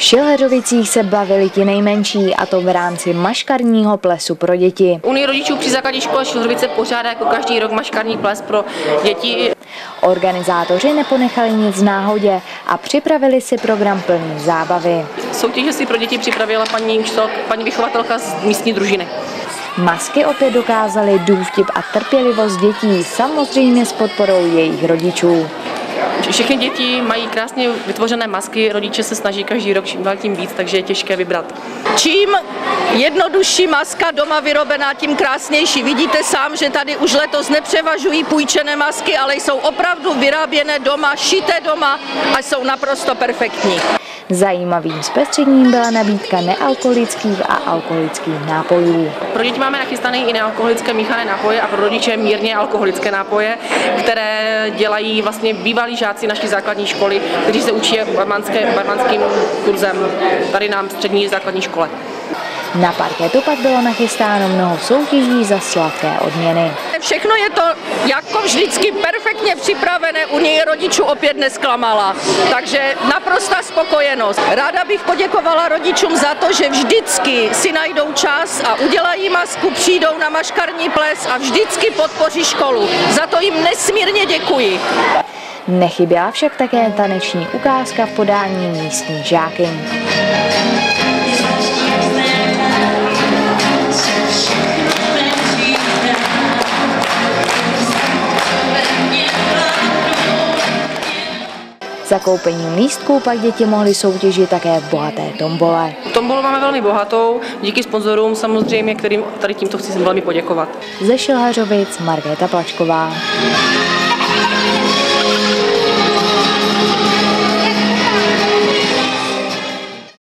V Šilheřovicích se bavili ti nejmenší a to v rámci maškarního plesu pro děti. Unii rodičů při základní škole Šilheřovice pořádá jako každý rok maškarní ples pro děti. Organizátoři neponechali nic v náhodě a připravili si program plný zábavy. Soutěže si pro děti připravila paní, paní vychovatelka z místní družiny. Masky opět dokázaly důvtip a trpělivost dětí, samozřejmě s podporou jejich rodičů. Všechny děti mají krásně vytvořené masky, rodiče se snaží každý rok čím dál tím víc, takže je těžké vybrat. Čím jednodušší maska doma vyrobená, tím krásnější. Vidíte sám, že tady už letos nepřevažují půjčené masky, ale jsou opravdu vyráběné doma, šité doma a jsou naprosto perfektní. Zajímavým zpestřením byla nabídka nealkoholických a alkoholických nápojů. Pro děti máme nachystané i nealkoholické míchané nápoje a pro rodiče mírně alkoholické nápoje, které dělají vlastně bývalí žáci naší základní školy, kteří se učí barmanské, barmanským kurzem tady na střední základní škole. Na parketu pak bylo nachystáno mnoho soutěží za sladké odměny. Všechno je to jako vždycky perfektně připravené, u něj rodičů opět nesklamala. Takže naprosta spokojenost. Ráda bych poděkovala rodičům za to, že vždycky si najdou čas a udělají masku, přijdou na maškarní ples a vždycky podpoří školu. Za to jim nesmírně děkuji. Nechyběla však také taneční ukázka v podání místní žáky. Zakoupením lístků pak děti mohly soutěžit také v bohaté tombole. Tombolu máme velmi bohatou, díky sponzorům samozřejmě, kterým tady tímto chci velmi poděkovat. Ze Šilhařovic Markéta Plačková.